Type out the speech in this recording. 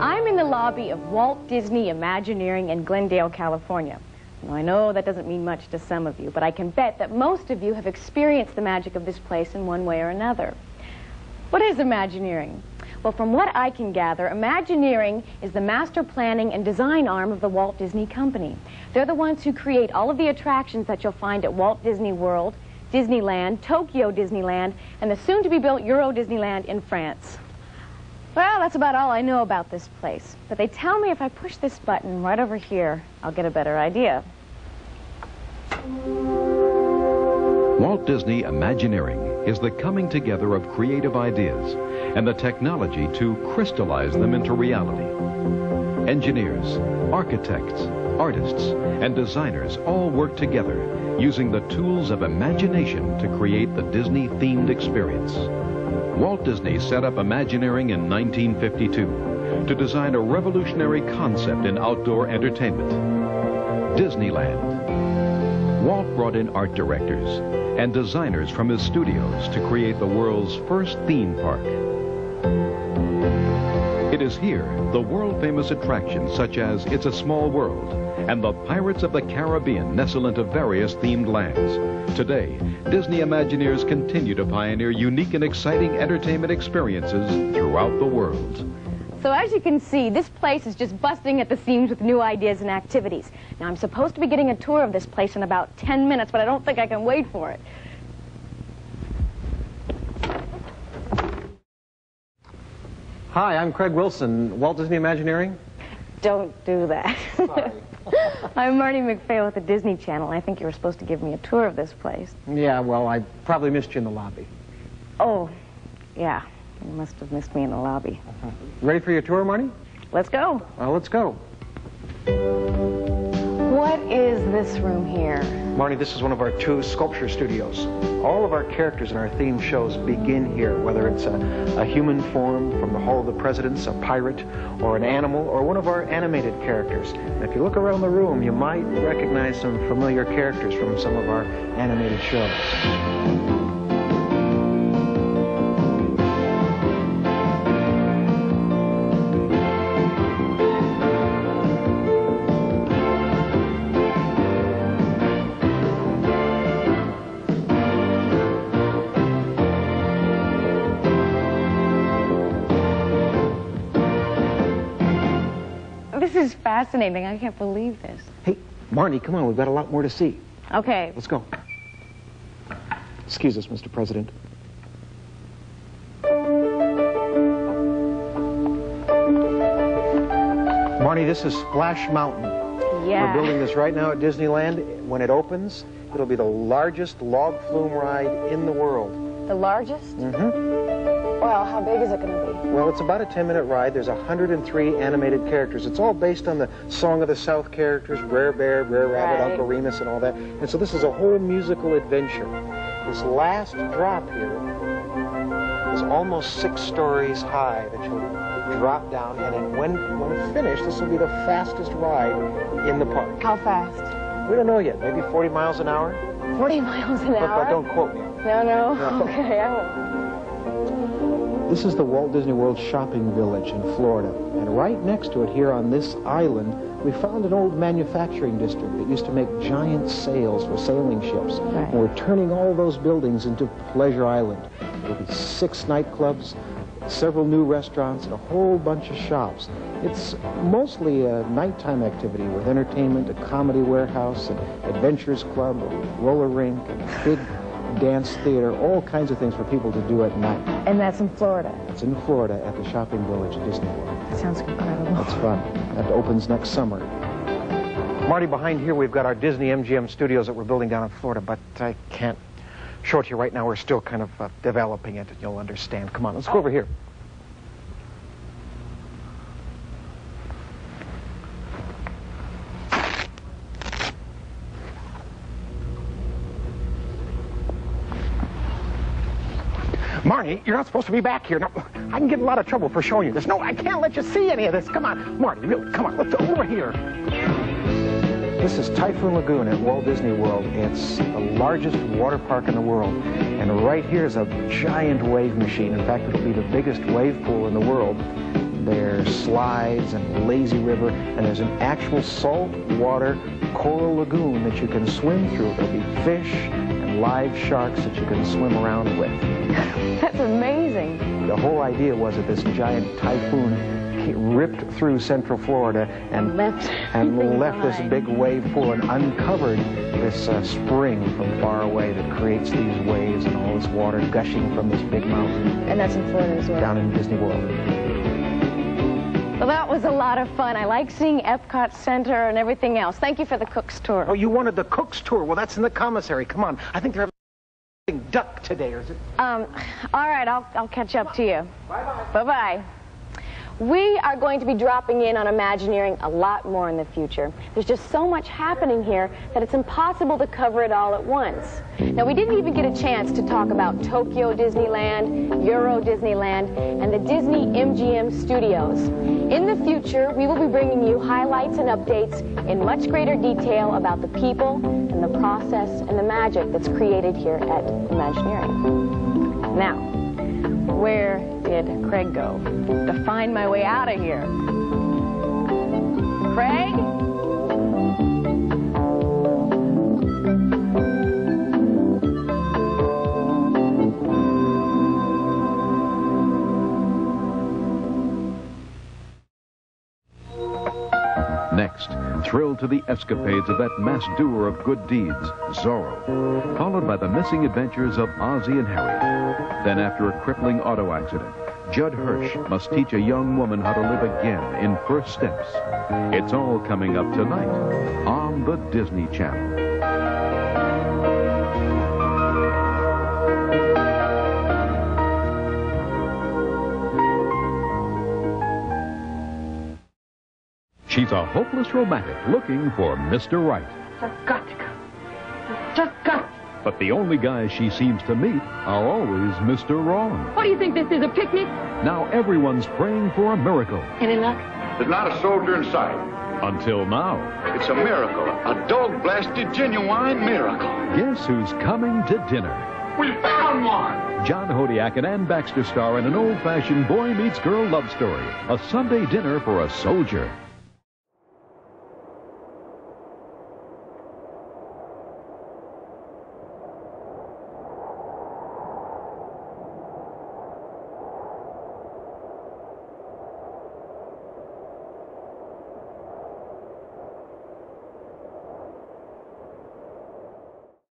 I'm in the lobby of Walt Disney Imagineering in Glendale, California. Now, I know that doesn't mean much to some of you, but I can bet that most of you have experienced the magic of this place in one way or another. What is Imagineering? Well, from what I can gather, Imagineering is the master planning and design arm of the Walt Disney Company. They're the ones who create all of the attractions that you'll find at Walt Disney World, Disneyland, Tokyo Disneyland, and the soon-to-be-built Euro Disneyland in France. Well, that's about all I know about this place. But they tell me if I push this button right over here, I'll get a better idea. Walt Disney Imagineering is the coming together of creative ideas and the technology to crystallize them into reality. Engineers, architects, artists, and designers all work together using the tools of imagination to create the Disney-themed experience. Walt Disney set up Imagineering in 1952 to design a revolutionary concept in outdoor entertainment. Disneyland. Walt brought in art directors and designers from his studios to create the world's first theme park. It is here the world-famous attractions such as It's a Small World and the Pirates of the Caribbean nestle into various themed lands. Today, Disney Imagineers continue to pioneer unique and exciting entertainment experiences throughout the world. So as you can see, this place is just busting at the seams with new ideas and activities. Now, I'm supposed to be getting a tour of this place in about 10 minutes, but I don't think I can wait for it. Hi, I'm Craig Wilson, Walt Disney Imagineering. Don't do that. I'm Marty MacPhail with the Disney Channel. I think you were supposed to give me a tour of this place. Yeah, well, I probably missed you in the lobby. Oh, yeah. You must have missed me in the lobby. Ready for your tour, Marty? Let's go. Well, let's go. What is this room here? Marty, this is one of our two sculpture studios. All of our characters in our theme shows begin here, whether it's a, a human form from the Hall of the Presidents, a pirate, or an animal, or one of our animated characters. And if you look around the room, you might recognize some familiar characters from some of our animated shows. Is fascinating. I can't believe this. Hey, Marty, come on, we've got a lot more to see. Okay. Let's go. Excuse us, Mr. President. Marty, this is Splash Mountain. Yeah. We're building this right now at Disneyland. When it opens, it'll be the largest log flume ride in the world. The largest? Mm-hmm. Well, how big is it going to be? Well, it's about a 10-minute ride. There's 103 animated characters. It's all based on the Song of the South characters, Brer Bear, Brer Rabbit, Right. Uncle Remus, and all that. And so this is a whole musical adventure. This last drop here is almost six stories high that you'll drop down. And then when, when finished, this will be the fastest ride in the park. How fast? We don't know yet. Maybe 40 miles an hour? 40 miles an But, hour? but don't quote me. No, no. No. Okay, I won't. This is the Walt Disney World Shopping Village in Florida. And right next to it here on this island, we found an old manufacturing district that used to make giant sails for sailing ships. Right. And we're turning all those buildings into Pleasure Island. There'll be six nightclubs, several new restaurants, and a whole bunch of shops. It's mostly a nighttime activity with entertainment, a comedy warehouse, an adventures club, a roller rink, a big dance theater, all kinds of things for people to do at night. And that's in Florida. It's in Florida at the shopping village at Disney World. That sounds incredible. That's fun. That opens next summer. Marty, behind here we've got our Disney MGM studios that we're building down in Florida, but I can't show it to you right now. We're still kind of uh, developing it, and you'll understand. Come on, let's go over here. Marty, you're not supposed to be back here. No, I can get in a lot of trouble for showing you this. No, I can't let you see any of this. Come on, Marty, really, come on, let's go over here. This is Typhoon Lagoon at Walt Disney World. It's the largest water park in the world. And right here is a giant wave machine. In fact, it'll be the biggest wave pool in the world. There's slides and lazy river, and there's an actual saltwater coral lagoon that you can swim through. There'll be fish and live sharks that you can swim around with. That's amazing. The whole idea was that this giant typhoon ripped through central Florida and Left and left this big wave pool and uncovered this uh, spring from far away that creates these waves and all this water gushing from this big mountain And that's in Florida as well. down in Disney World. Well, that was a lot of fun. I like seeing Epcot Center and everything else. Thank you for the Cook's tour. Oh, you wanted the cook's tour? Well, that's in the commissary. Come on. I think they're having duck today, or is it? Um, all right, I'll, I'll catch up to you. Bye-bye. Bye-bye. We are going to be dropping in on Imagineering a lot more in the future. There's just so much happening here that it's impossible to cover it all at once. Now, we didn't even get a chance to talk about Tokyo Disneyland, Euro Disneyland, and the Disney MGM Studios. In the future, we will be bringing you highlights and updates in much greater detail about the people and the process and the magic that's created here at Imagineering. Now, where did Craig go to find my way out of here? Craig? Thrill to the escapades of that masked doer of good deeds, Zorro, followed by the missing adventures of Ozzie and Harriet. Then, after a crippling auto accident, Judd Hirsch must teach a young woman how to live again in first steps. It's all coming up tonight on the Disney Channel. She's a hopeless romantic looking for Mr. Right. Just got to go. Just got. But the only guys she seems to meet are always Mr. Wrong. What do you think this is, a picnic? Now everyone's praying for a miracle. Any luck? There's not a soldier in sight. Until now, It's a miracle. A dog-blasted genuine miracle. guess who's coming to dinner? We found one! John Hodiak and Ann Baxter star in an old-fashioned boy meets girl love story. A Sunday dinner for a soldier.